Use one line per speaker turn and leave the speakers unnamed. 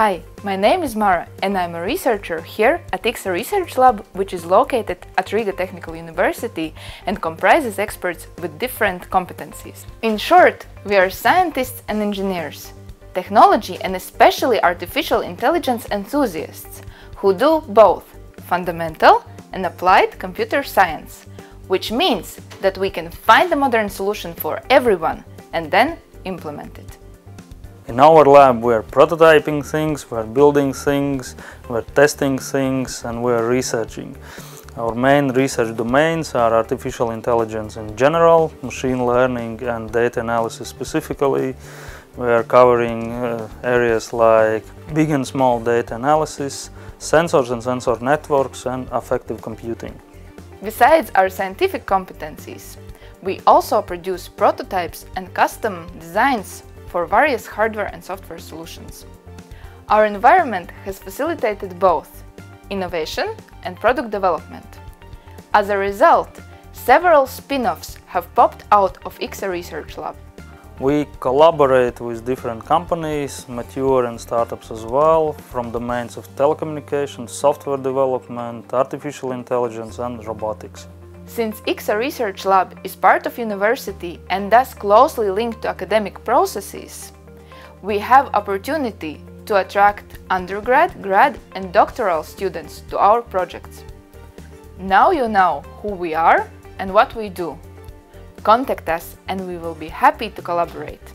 Hi, my name is Mara and I'm a researcher here at IKSA Research Lab, which is located at Riga Technical University and comprises experts with different competencies. In short, we are scientists and engineers, technology and especially artificial intelligence enthusiasts who do both fundamental and applied computer science, which means that we can find a modern solution for everyone and then implement it.
In our lab we're prototyping things, we're building things, we're testing things and we're researching. Our main research domains are artificial intelligence in general, machine learning and data analysis specifically. We are covering uh, areas like big and small data analysis, sensors and sensor networks and affective computing.
Besides our scientific competencies, we also produce prototypes and custom designs for various hardware and software solutions. Our environment has facilitated both innovation and product development. As a result, several spin-offs have popped out of IKSA Research Lab.
We collaborate with different companies, mature and startups as well, from domains of telecommunications, software development, artificial intelligence and robotics.
Since IKSA Research Lab is part of university and thus closely linked to academic processes, we have opportunity to attract undergrad, grad and doctoral students to our projects. Now you know who we are and what we do. Contact us and we will be happy to collaborate.